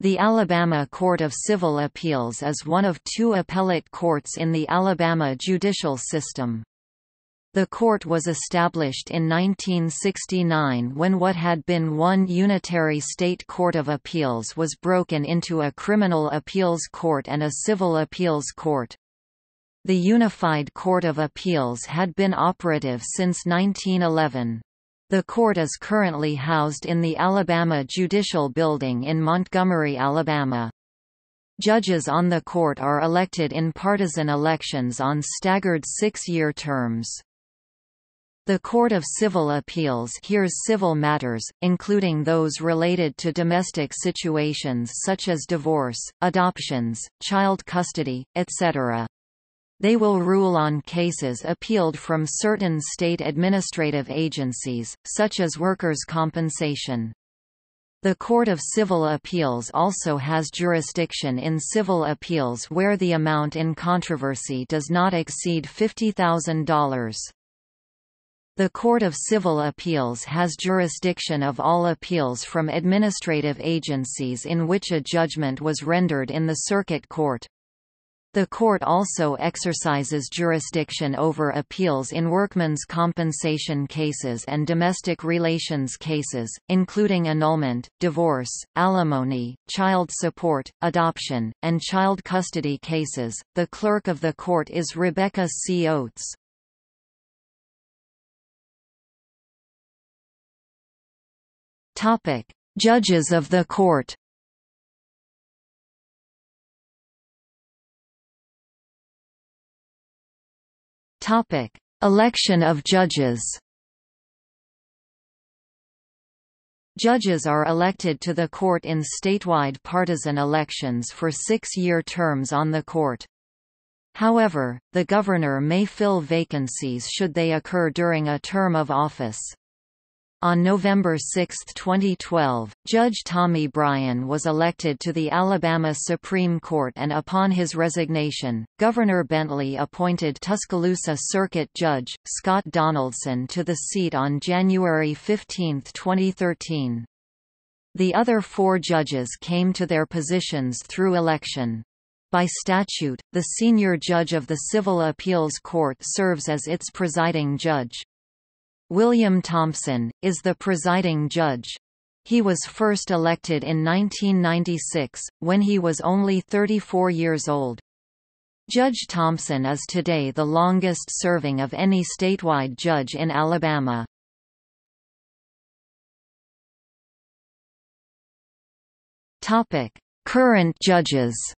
The Alabama Court of Civil Appeals is one of two appellate courts in the Alabama judicial system. The court was established in 1969 when what had been one unitary state court of appeals was broken into a criminal appeals court and a civil appeals court. The Unified Court of Appeals had been operative since 1911. The court is currently housed in the Alabama Judicial Building in Montgomery, Alabama. Judges on the court are elected in partisan elections on staggered six-year terms. The Court of Civil Appeals hears civil matters, including those related to domestic situations such as divorce, adoptions, child custody, etc. They will rule on cases appealed from certain state administrative agencies, such as workers' compensation. The Court of Civil Appeals also has jurisdiction in civil appeals where the amount in controversy does not exceed $50,000. The Court of Civil Appeals has jurisdiction of all appeals from administrative agencies in which a judgment was rendered in the circuit court. The court also exercises jurisdiction over appeals in workmen's compensation cases and domestic relations cases, including annulment, divorce, alimony, child support, adoption, and child custody cases. The clerk of the court is Rebecca C. Oates. Topic: Judges of the court. Topic: Election of judges. Judges are elected to the court in statewide partisan elections for six-year terms on the court. However, the governor may fill vacancies should they occur during a term of office. On November 6, 2012, Judge Tommy Bryan was elected to the Alabama Supreme Court and upon his resignation, Governor Bentley appointed Tuscaloosa Circuit Judge, Scott Donaldson to the seat on January 15, 2013. The other four judges came to their positions through election. By statute, the senior judge of the Civil Appeals Court serves as its presiding judge. William Thompson, is the presiding judge. He was first elected in 1996, when he was only 34 years old. Judge Thompson is today the longest serving of any statewide judge in Alabama. Current judges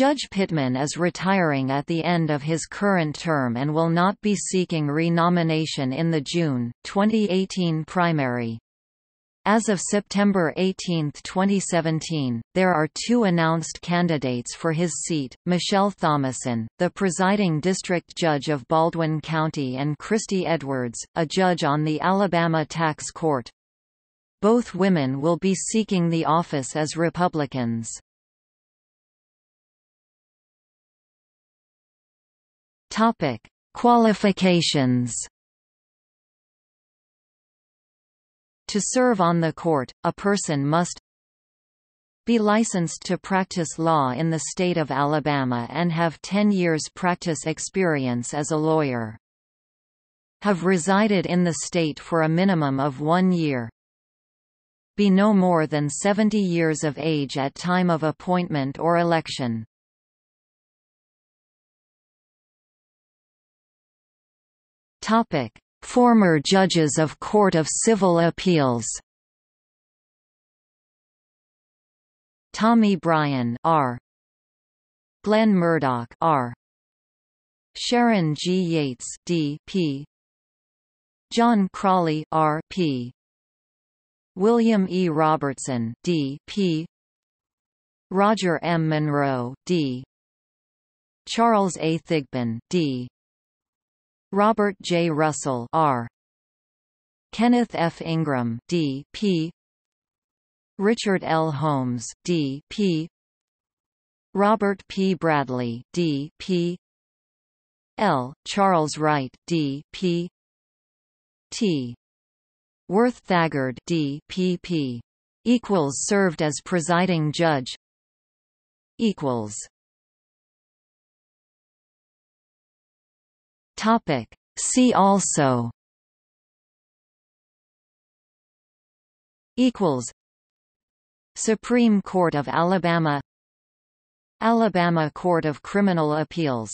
Judge Pittman is retiring at the end of his current term and will not be seeking re-nomination in the June, 2018 primary. As of September 18, 2017, there are two announced candidates for his seat, Michelle Thomason, the presiding district judge of Baldwin County and Christy Edwards, a judge on the Alabama Tax Court. Both women will be seeking the office as Republicans. Topic: Qualifications. To serve on the court, a person must be licensed to practice law in the state of Alabama and have 10 years practice experience as a lawyer. Have resided in the state for a minimum of one year. Be no more than 70 years of age at time of appointment or election. Topic: Former judges of Court of Civil Appeals. Tommy Bryan R. Glenn Murdock R. Sharon G. Yates D. P. John Crawley R. P. William E. Robertson D. P. Roger M. Monroe D. Charles A. Thigpen D. Robert J. Russell R. Kenneth F. Ingram D. P. Richard L. Holmes D. P. Robert P. Bradley D. P. L. Charles Wright D. P. T. Worth Thagard D. pp. equals served as presiding judge equals Topic. See also equals Supreme Court of Alabama Alabama Court of Criminal Appeals